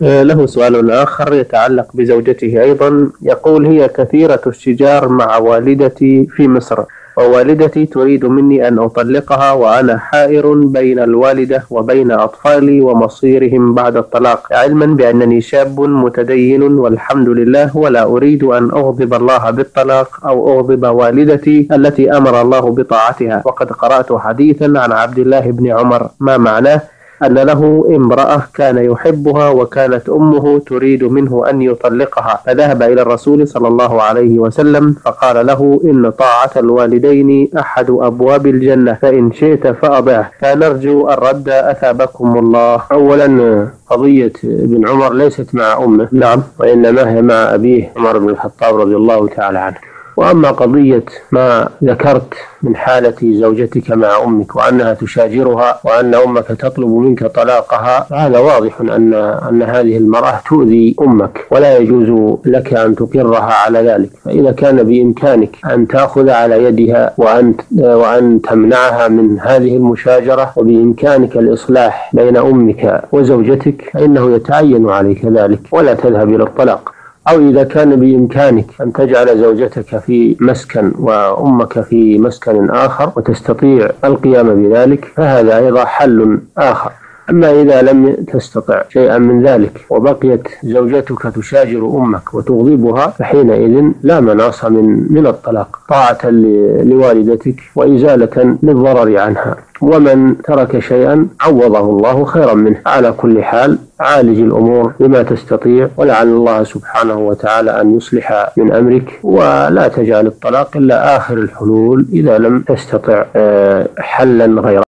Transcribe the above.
له سؤال آخر يتعلق بزوجته أيضا. يقول هي كثيرة الشجار مع والدتي في مصر ووالدتي تريد مني أن أطلقها وأنا حائر بين الوالدة وبين أطفالي ومصيرهم بعد الطلاق. علما بأنني شاب متدين والحمد لله ولا أريد أن أغضب الله بالطلاق أو أغضب والدتي التي أمر الله بطاعتها. وقد قرأت حديثا عن عبد الله بن عمر ما معناه أن له امرأة كان يحبها وكانت أمه تريد منه أن يطلقها. فذهب إلى الرسول صلى الله عليه وسلم فقال له إن طاعة الوالدين أحد أبواب الجنة فإن شئت فأضعه فنرجو الرد أثابكم الله. أولا قضية ابن عمر ليست مع أمه. نعم. وإنما هي مع أبيه عمر بن الخطاب رضي الله تعالى عنه. وأما قضية ما ذكرت من حالة زوجتك مع أمك وأنها تشاجرها وأن أمك تطلب منك طلاقها فهذا واضح أن أن هذه المرأة تؤذي أمك ولا يجوز لك أن تقرها على ذلك. فإذا كان بإمكانك أن تأخذ على يدها وأن وأن تمنعها من هذه المشاجرة وبإمكانك الإصلاح بين أمك وزوجتك فإنه يتعين عليك ذلك ولا تذهب إلى الطلاق. أو إذا كان بإمكانك أن تجعل زوجتك في مسكن وأمك في مسكن آخر وتستطيع القيام بذلك فهذا أيضا حل آخر. أما إذا لم تستطع شيئا من ذلك وبقيت زوجتك تشاجر أمك وتغضبها فحينئذ لا مناص من من الطلاق طاعة لوالدتك وإزالة للضرر عنها. ومن ترك شيئا عوضه الله خيرا منه. على كل حال عالج الأمور بما تستطيع ولعل الله سبحانه وتعالى أن يصلح من أمرك ولا تجعل الطلاق إلا آخر الحلول إذا لم تستطع آه، حلا غيره